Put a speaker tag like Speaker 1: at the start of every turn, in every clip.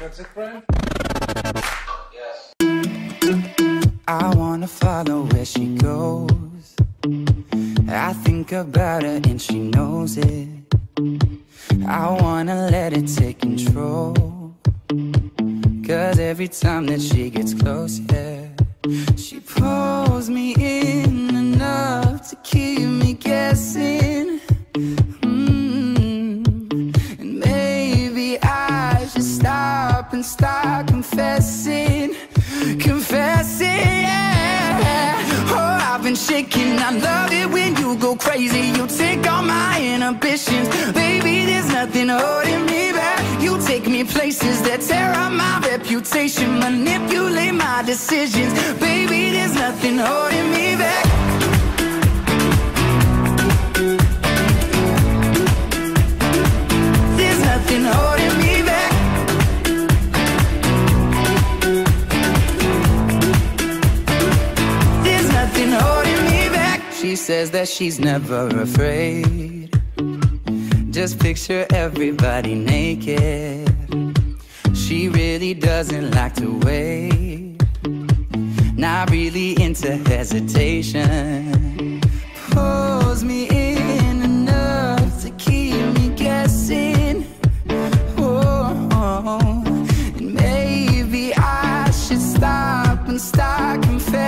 Speaker 1: That's it, friend. Yes. I wanna follow where she goes. I think about her and she knows it. I wanna let it take control. Cause every time that she gets close, yeah, she pulls me in enough to keep me guessing. Mm -hmm. And maybe I should stop and start confessing. Confessing, yeah. Oh, I've been shaking. I love it when you go crazy. You take all my inhibitions. Baby, there's nothing holding me back. You take me places that tear up my reputation. Manipulate my decisions. Baby, there's nothing holding me back. She says that she's never afraid. Just picture everybody naked. She really doesn't like to wait. Not really into hesitation. Pulls me in enough to keep me guessing. Oh, and maybe I should stop and start confessing,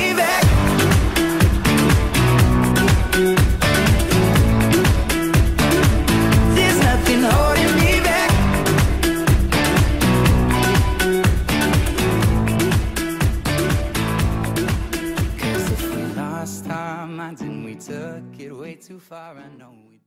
Speaker 1: Lost our minds and we took it way too far, I know we